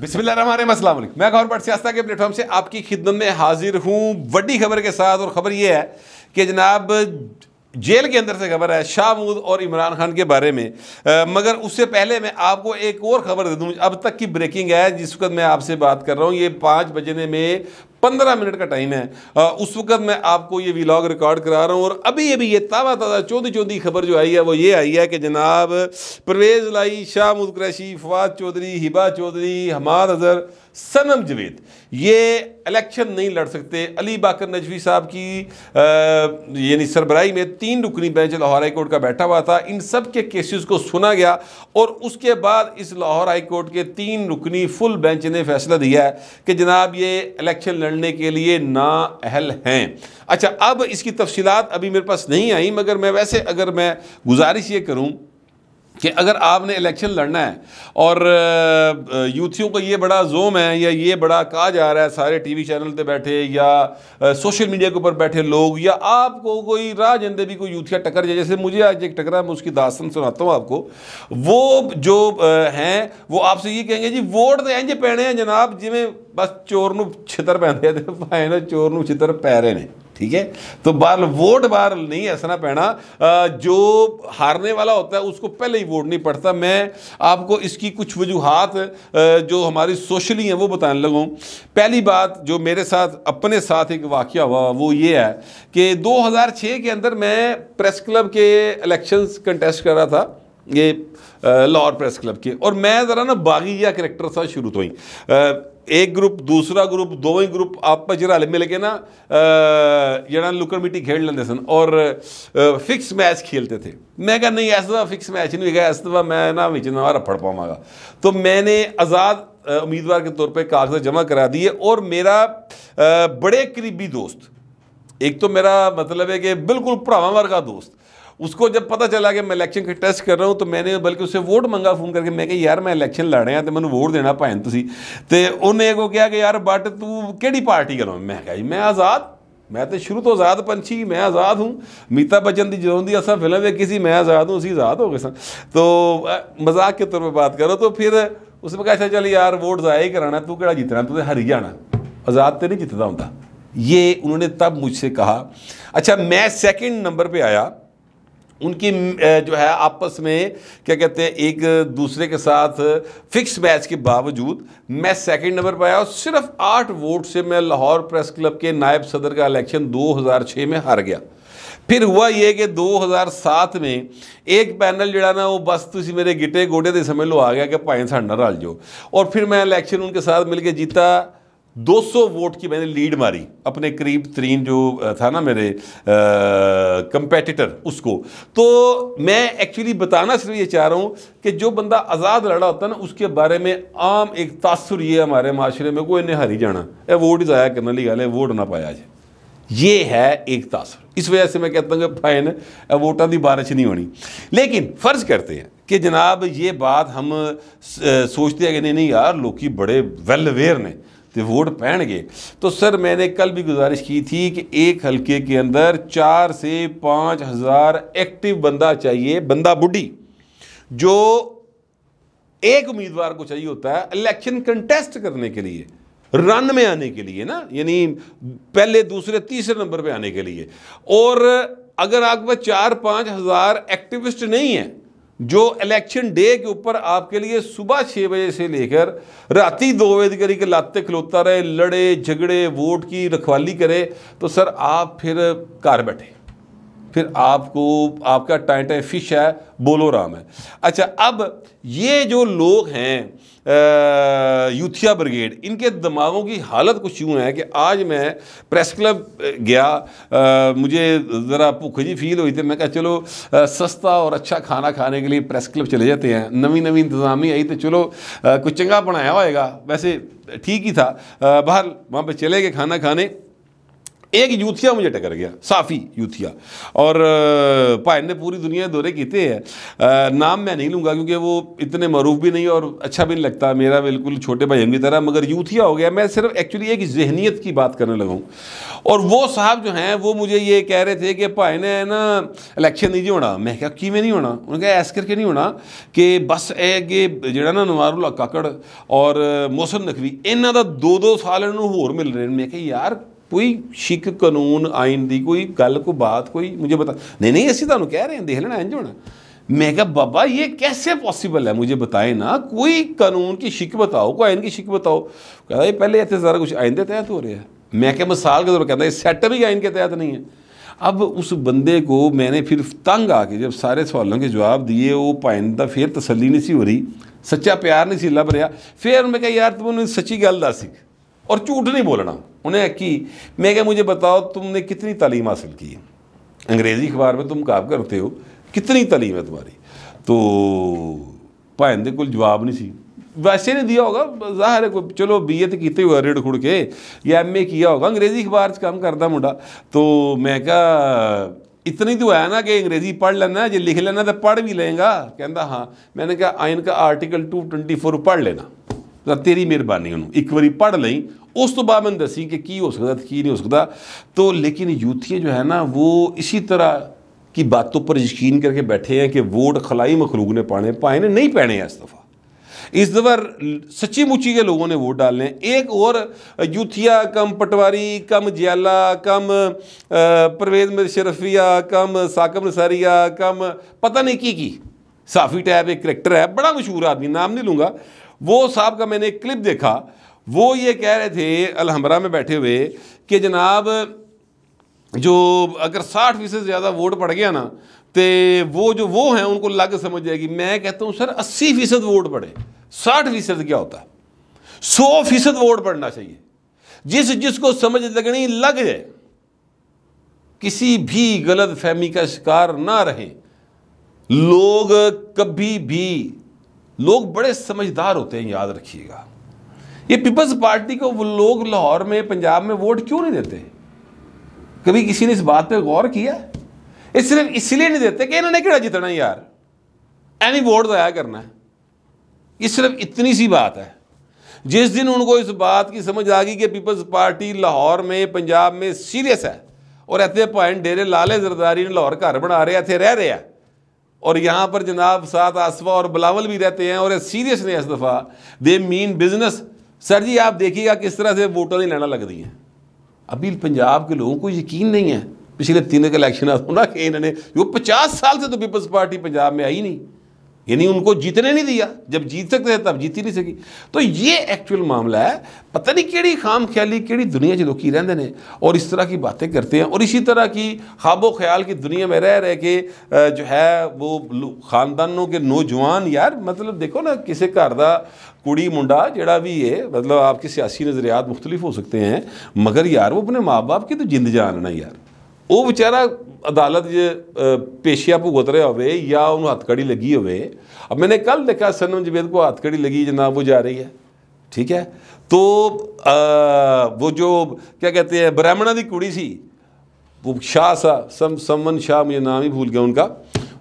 बिस्मिल्लाह मैं गौर के प्लेटफॉर्म से आपकी खिदमत में हाजिर हूँ। बड़ी खबर के साथ और ख़बर यह है कि जनाब जेल के अंदर से खबर है शाहमूद और इमरान खान के बारे में। आ, मगर उससे पहले मैं आपको एक और खबर दे दूँ अब तक की ब्रेकिंग है जिस वक्त मैं आपसे बात कर रहा हूँ ये पाँच बजने में पंद्रह मिनट का टाइम है। आ, उस वक्त मैं आपको ये व्लॉग रिकॉर्ड करा रहा हूँ और अभी अभी ये ताज़ा ताज़ा चौंधी चौंधी खबर जो आई है वो ये आई है कि जनाब परवेज़ लाई शाहमूद क्रैशी फवाद चौधरी हिबा चौधरी हमाद अजहर सनम जवेद। ये इलेक्शन नहीं लड़ सकते। अली बाकर नजवी साहब की यानी सरबराही में तीन रुकनी बेंच लाहौर हाई कोर्ट का बैठा हुआ था। इन सब के केसेस को सुना गया और उसके बाद इस लाहौर हाई कोर्ट के तीन रुकनी फुल बेंच ने फैसला दिया है कि जनाब ये इलेक्शन लड़ने के लिए ना अहल हैं। अच्छा अब इसकी तफसीत अभी मेरे पास नहीं आई, मगर मैं वैसे अगर मैं गुजारिश ये करूँ कि अगर आपने इलेक्शन लड़ना है और यूथियों को ये बड़ा जोम है या ये बड़ा कहा जा रहा है, सारे टीवी चैनल पे बैठे या सोशल मीडिया के ऊपर बैठे लोग या आपको कोई राह जंदे भी कोई यूथिया टकर जाए जैसे मुझे आज एक टकरा, मैं उसकी दास्तन सुनाता हूँ आपको, वो जो हैं, वो आपसे ये कहेंगे, जी, वोट तो इंज पैने हैं जनाब जिमें बस चोर छितर पैंदे भाए चोर न छितर पै रहे हैं। ठीक है? तो बार वोट बार नहीं हंसना पैना। जो हारने वाला होता है, उसको पहले ही वोट नहीं पड़ता। मैं आपको इसकी कुछ वजूहत जो हमारी सोशली हैं, वो बताने लगूँ। पहली बात, जो मेरे साथ, अपने साथ एक वाक़ हुआ, वो ये है कि 2006 के अंदर मैं प्रेस क्लब के इलेक्शंस कंटेस्ट कर रहा था, ये लाहौर प्रेस क्लब के। और मैं ज़रा ना बागिया करेक्टर था शुरू तो ही। एक ग्रुप, दूसरा ग्रुप दो ही ग्रुप आप जरा मिल के ना जरा लुकर मिट्टी खेल लेंगे सन। और फिक्स मैच खेलते थे। मैं कहा, नहीं, ऐसा फिक्स मैच नहीं होगा इस दफ़ा मैं ना विच ना रफड़ पावागा तो मैंने आज़ाद उम्मीदवार के तौर पे कागज़ जमा करा दिए और मेरा बड़े करीबी दोस्त, एक तो मेरा मतलब है कि बिल्कुल भरावा वर्गा दोस्त उसको जब पता चला कि मैं इलेक्शन के टेस्ट कर रहा हूँ तो मैंने बल्कि उससे वोट मंगा फ़ोन करके, मैं कहा, यार, मैं इलेक्शन लड़ रहा तो मैं वोट देना भाएँ तुम तो उन्हें को कहा कि, यार बट तू कि पार्टी करो? मैं कहा मैं आज़ाद, मैं तो शुरू तो आज़ाद पंछी, मैं आज़ाद हूँ। मीता बच्चन की असा फ़िल्म देखी सी, मैं आज़ाद हूँ उसी आज़ाद हो गए सन तो मज़ाक के तौर पर बात करो तो फिर उसने कहा अच्छा चल, यार वोट ज़ाया ही कराना, तू कड़ा जीतना, तू तो हरी जाना। आज़ाद तो नहीं जितता होता ये उन्होंने तब मुझसे कहा। अच्छा मैं सेकंड नंबर पे आया। उनकी जो है आपस में, क्या कहते हैं, एक दूसरे के साथ फिक्स मैच के बावजूद मैं सेकंड नंबर पर आया और सिर्फ़ आठ वोट से मैं लाहौर प्रेस क्लब के नायब सदर का इलेक्शन 2006 में हार गया। फिर हुआ ये कि 2007 में एक पैनल जड़ा ना वो बस तुम मेरे गिटे गोडे से समझ लो आ गया कि भाई साढ़ा रल जाओ और फिर मैं इलेक्शन उनके साथ मिलकर जीता। 200 वोट की मैंने लीड मारी। अपने करीब तरीन जो था ना मेरे कंपेटिटर उसको। तो मैं एक्चुअली बताना सिर्फ़ ये चाह रहा हूँ कि जो बंदा आज़ाद लड़ा होता है ना, उसके बारे में आम एक तासर ये हमारे माशरे में कोई इन्हें हारी जाना। ए, वोट ही ज़ाया करने ली गल वोट ना पाया जाए। ये है एक तासर। इस वजह से मैं कहता हूँ कि फाइन वोटा की बारिश नहीं होनी। लेकिन फ़र्ज़ करते हैं कि जनाब, ये बात हम सोचते हैं कि नहीं नहीं यार, लोग बड़े वेल अवेयर ने। तो वोट पैणगे। तो सर, मैंने कल भी गुजारिश की थी कि एक हल्के के अंदर चार से पाँच हज़ार एक्टिव बंदा चाहिए, बंदा बुढ़ी जो एक उम्मीदवार को चाहिए होता है इलेक्शन कंटेस्ट करने के लिए, रन में आने के लिए ना, यानी पहले, दूसरे, तीसरे नंबर पे आने के लिए। और अगर आपके पास चार पाँच हज़ार एक्टिविस्ट नहीं है जो इलेक्शन डे के ऊपर आपके लिए सुबह छः बजे से लेकर राती दो बजे करी के लाते खलोता रहे, लड़े, झगड़े, वोट की रखवाली करे तो सर आप फिर कार बैठे। फिर आपको आपका टाइम फ़िश है बोलो राम है। अच्छा अब ये जो लोग हैं यूथिया ब्रिगेड इनके दिमागों की हालत कुछ यूँ है कि आज मैं प्रेस क्लब गया आ, मुझे ज़रा भूख जी फील हुई थी मैं कहा चलो आ, सस्ता और अच्छा खाना खाने के लिए प्रेस क्लब चले जाते हैं। नवी नवी इंतज़ामी आई तो चलो आ, कुछ चंगा बनाया होएगा। वैसे ठीक ही था। बाहर वहाँ पर चले गए खाना खाने। एक यूथिया मुझे टकर गया, साफ़ी यूथिया। और भाई ने पूरी दुनिया दौरे किए हैं। नाम मैं नहीं लूँगा क्योंकि वो इतने मरूफ भी नहीं और अच्छा भी नहीं लगता, मेरा बिल्कुल छोटे भाई हम की तरह, मगर यूथिया हो गया। मैं सिर्फ़ एक्चुअली एक जहनीत की बात करने लगा हूँ। और वो साहब जो हैं, वो मुझे ये कह रहे थे कि भाई ने ना इलेक्शन नहीं जी होना। मैं क्या कि नहीं होना? उन्होंने कहा, ऐसा करके नहीं होना कि बस है कि जोड़ा ना नवारुल्ला काकड़ और, मोहसन नकवी, इन्हों का दो दो साल इन्होंने होर मिल रहे हैं। मैं क्या यार कोई शिक कानून आइन की कोई गल कोई बात कोई मुझे बता नहीं नहीं असं तुम कह रहे हैं देख लेना इंज होना मैं क्या बाबा ये कैसे पॉसिबल है मुझे बताए ना कोई कानून की शिक बताओ कोई आइन की शिक बताओ कहता ये पहले इतने सारा कुछ आइन के तहत हो रहा है मैं क्या मिसाल के तौर पर कहता ये सैट भी आइन के तहत नहीं है अब उस बंदे को मैंने फिर तंग आके जब सारे सवालों के जवाब दिए वो भाइन का फिर तसली नहीं सी हो रही सच्चा प्यार नहीं सी लभ रहा फिर मैं क्या यार तुम सच्ची गल दस और झूठ नहीं बोलना। उन्हें की, मैं क्या मुझे बताओ, तुमने कितनी तालीम हासिल की है? अंग्रेज़ी अखबार में तुम काम करते हो, कितनी तालीम है तुम्हारी? तो भैन के कोल जवाब नहीं सी। वैसे नहीं दिया होगा, ज़ाहिर है चलो बी ए तो किते हुआ रेड़ खुड़ के, या एम ए किया होगा। अंग्रेज़ी अखबार काम करता मुंडा। तो मैं क्या इतनी तो है ना कि अंग्रेज़ी पढ़ लेना, जो लिख लेना तो पढ़ भी लेगा। कहता हाँ। मैंने कहा आइन का आर्टिकल टू ट्वेंटी फोर पढ़ लेना। तेरी मेहरबानी उन्होंने एक बारी उस तो बाद मैंने दसी कि की हो सकता, की नहीं हो सकता। तो लेकिन यूथियाँ जो है ना, वो इसी तरह की बातों पर यकीन करके बैठे हैं कि वोट खलाई मखलूक ने पाने पाए ने नहीं पैने इस दफ़ा। इस दफ़ा सच्ची मुच्ची के लोगों ने वोट डालने एक और यूथिया कम पटवारी, कम जियाला, कम परवेज मिर शरफिया, कम साकम नसारिया, कम पता नहीं की की साफ़ी टैब एक करेक्टर है, बड़ा मशहूर आदमी, नाम नहीं लूँगा। वो साहब का मैंने एक क्लिप देखा वो ये कह रहे थे अलहमरा में बैठे हुए कि जनाब, जो अगर साठ फ़ीसद ज़्यादा वोट पड़ गया ना तो वो जो वो हैं, उनको लग समझ जाएगी। मैं कहता हूँ, सर, अस्सी फ़ीसद वोट पड़े। साठ फ़ीसद क्या होता? है सौ फ़ीसद वोट पड़ना चाहिए। जिस, जिसको समझ लगनी लग जाए, किसी भी गलत फहमी का शिकार ना रहे। लोग कभी भी, लोग बड़े समझदार होते हैं, याद रखिएगा। ये पीपल्स पार्टी को वो लोग लाहौर में, पंजाब में वोट क्यों नहीं देते? कभी किसी ने इस बात पे गौर किया? ये सिर्फ़ इसलिए नहीं देते कि इन्होंने क्या जितना यार? एनी वोट दया करना है। ये सिर्फ़ इतनी सी बात है। जिस दिन उनको इस बात की समझ आ गई कि पीपल्स पार्टी लाहौर में, पंजाब में सीरियस है और इतने पॉइंट डेरे लाले जरदारी ने लाहौर घर बना रहे थे रह रहे हैं। और यहाँ पर जनाब साथ आसवा और बिलावल भी रहते हैं और सीरियस ने इस दफ़ा। They mean business sir ji, आप देखिएगा किस तरह से वोटों की लाना लग दी हैं। अभी पंजाब के लोगों को यकीन नहीं है। पिछले तीन इलेक्शन होना कि इन्होंने वो पचास साल से तो पीपल्स पार्टी पंजाब में आई नहीं। यानी उनको जीतने नहीं दिया। जब जीत सकते थे तब जीत ही नहीं सकी। तो ये एक्चुअल मामला है। पता नहीं केड़ी खाम ख्याली, केड़ी दुनिया च लोग रहते हैं और इस तरह की बातें करते हैं और इसी तरह की खाबो ख्याल की दुनिया में रह रहे के जो है वो ख़ानदानों के नौजवान यार मतलब देखो ना, किसी घर का कुड़ी मुंडा जड़ा भी है मतलब आपके सियासी नज़रियात मुख्तलिफ़ हो सकते हैं, मगर यार वो अपने माँ बाप की तो जिंद जानना यार। वो बेचारा अदालत पेशिया भुगत रहा हो या लगी हो अब मैंने कल देखा सनम जवेद को हथकड़ी लगी जनाब वो जा रही है। ठीक है? तो आ, वो जो क्या कहते हैं ब्राह्मणा की कुड़ी सी वो शाह सा सम समन शाह मुझे नाम ही भूल गया उनका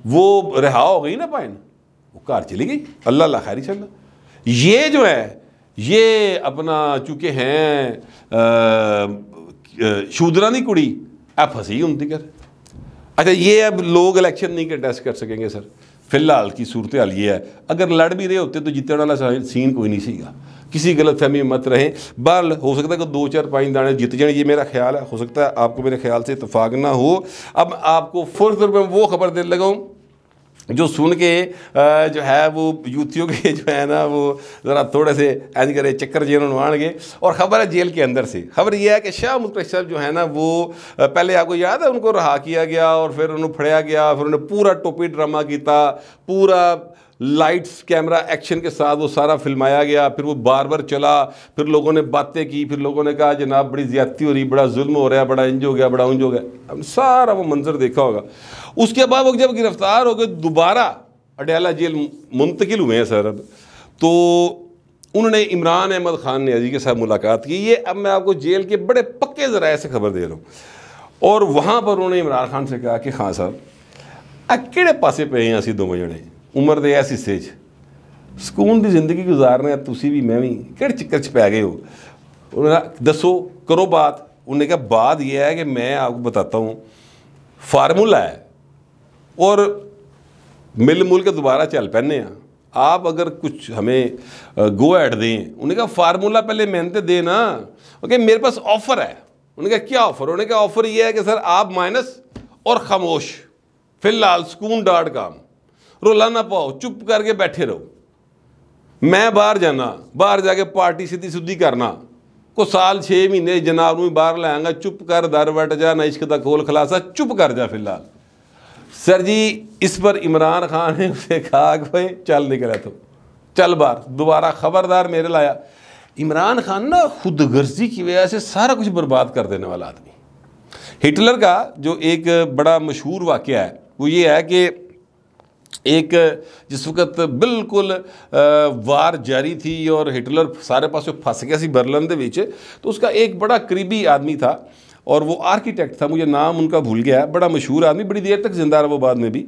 वो रिहा हो गई ना पाइन वो घर चली गई। अल्लाह अल्लाह खैरी चल ये जो है ये अपना चूँकि हैं शूदरा की कुड़ी आ फसी उनकी कर अच्छा ये अब लोग इलेक्शन नहीं कंटेस्ट कर सकेंगे, सर। फ़िलहाल की सूरत हाल ये है। अगर लड़ भी रहे होते तो जितने वाला सीन कोई नहीं सीगा। किसी गलत फहमी मत रहे। बहर हो सकता है कि दो चार पाँच दाने जीत जाए, ये मेरा ख्याल है। हो सकता है आपको मेरे ख्याल से इतफाक ना हो। अब आपको फुर्स में वो खबर देने लगा हूँ। जो सुन के जो है वो यूथियों के जो है ना, वो ज़रा थोड़े से एंज करे, चक्कर जेल उन्वाण गए। और ख़बर है जेल के अंदर से। खबर यह है कि शाह मुस्तक साहब जो है ना, वो पहले आपको याद है, उनको रहा किया गया और फिर उन्होंने फड़या गया, फिर उन्हें पूरा टोपी ड्रामा किया, पूरा लाइट्स, कैमरा, एक्शन के साथ वो सारा फिल्माया गया। फिर वो बार बार चला, फिर लोगों ने बातें की, फिर लोगों ने कहा, जनाब, बड़ी ज़्यादती हो रही, बड़ा जुल्म हो रहा है, बड़ा इंज हो गया, बड़ा उंज हो गया। सारा वो मंजर देखा होगा। उसके बाद वो जब गिरफ़्तार हो गए, दोबारा अडयाला जेल मुंतकिल हुए हैं सर अब। तो उन्होंने इमरान अहमद ख़ान ने अजी के साथ मुलाकात की। ये अब मैं आपको जेल के बड़े पक्के ज़राए से खबर दे रहा हूँ। और वहाँ पर उन्होंने इमरान खान से कहा कि हाँ साहब, आ किड़े पासे पे हैं असं दोवें जने? ਉਮਰ ਦੇ ਇਸ ਹਿੱਸੇ 'ਚ ਸਕੂਨ ਦੀ ਜ਼ਿੰਦਗੀ ਗੁਜ਼ਾਰ ਰਹੇ ਤੁਸੀਂ ਵੀ ਮੈਂ ਵੀ ਕਿਹੜੇ ਚੱਕਰ 'ਚ ਪੈ ਗਏ ਹੋ उन्होंने दसो करो बात उन्होंने कहा बात यह है कि मैं आपको बताता हूँ फार्मूला है और मिल मुल के दोबारा चल पैने हैं आप अगर कुछ हमें गो एड दें उन्होंने कहा फार्मूला पहले मेहनत देना ओके मेरे पास ऑफ़र है उन्होंने कहा क्या ऑफ़र उन्होंने कहा ऑफ़र यह है कि सर आप माइनस और खामोश फिलहाल सुकून डाट काम रोला ना पाओ, चुप करके बैठे रहो। मैं बाहर जाना, बाहर जाके पार्टी सीधी सुधी करना। को साल छे महीने जनाब ਨੂੰ बाहर लाएँगा चुप कर, दर वट जा, ना इश्क का खोल खलासा, चुप कर जा फ़िलहाल। सर जी, इस पर इमरान खान ने उसे कहा कि भाई, चल निकला तो चल बार दोबारा खबरदार मेरे लाया। इमरान खान ना खुद गर्जी की वजह से सारा कुछ बर्बाद कर देने वाला आदमी। हिटलर का जो एक बड़ा मशहूर वाक़ है, वो ये है कि एक, जिस वक्त बिल्कुल वार जारी थी और हिटलर सारे पास फंस गया सी बर्लन के तो उसका एक बड़ा करीबी आदमी था और वो आर्किटेक्ट था, मुझे नाम उनका भूल गया, बड़ा मशहूर आदमी, बड़ी देर तक ज़िंदा रहा वो बाद में भी।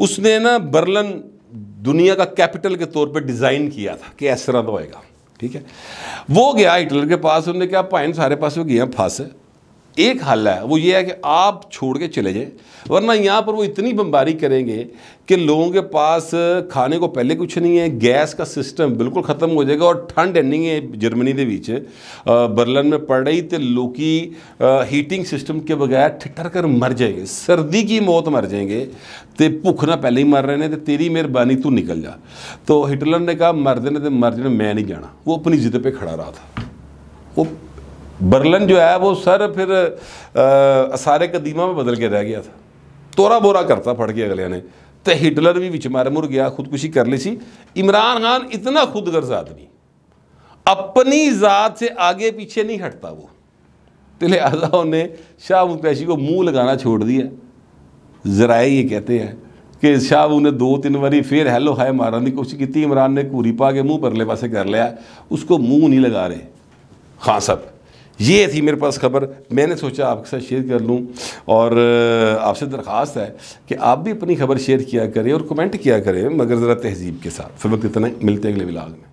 उसने ना बर्लन दुनिया का कैपिटल के तौर पे डिज़ाइन किया था कि तरह का होएगा, ठीक है। वो गया हिटलर के पास उन्होंने कहा, भाई सारे पास गया फंस। एक हल है, वो ये है कि आप छोड़ के चले जाएँ। वरना यहाँ पर वो इतनी बमबारी करेंगे कि लोगों के पास खाने को पहले कुछ नहीं है, गैस का सिस्टम बिल्कुल ख़त्म हो जाएगा और ठंड नहीं है जर्मनी के बीच। बर्लन में पड़ रही तो लोग हीटिंग सिस्टम के बगैर ठिठर कर मर जाएँगे, सर्दी की मौत मर जाएँगे तो भुख ना पहले ही मर रहे हैं तो तेरी मेहरबानी तू निकल जा। तो हिटलर ने कहा मर देने तो मर जाने, मैं नहीं जाना। वो अपनी जिद पर खड़ा रहा था। वो बर्लन जो है, वो सर फिर सारे कदीमा में बदल के रह गया था। तोरा बोरा करता फट गया अगले ने। तो हिटलर भी बिच मारे मुर गया, खुदकुशी कर ली सी। इमरान खान इतना खुदगर्ज आदमी अपनी ज़ात से आगे पीछे नहीं हटता वो। तो लिहाजा उन्हें शाह मुकैशी को मुँह लगाना छोड़ दिया। जराए ये कहते हैं कि शाह ने दो तीन बारी फिर हैलो हाय मारने की कोशिश की इमरान ने घूरी पा के मुँह परले पासे कर लिया। उसको मुँह नहीं लगा रहे। हाँ सब ये थी मेरे पास खबर। मैंने सोचा आपके साथ शेयर कर लूँ और आपसे दरख्वास्त है कि आप भी अपनी खबर शेयर किया करें और कमेंट किया करें, मगर ज़रा तहजीब के साथ। फिर वक्त इतना मिलते हैं अगले विलाग में।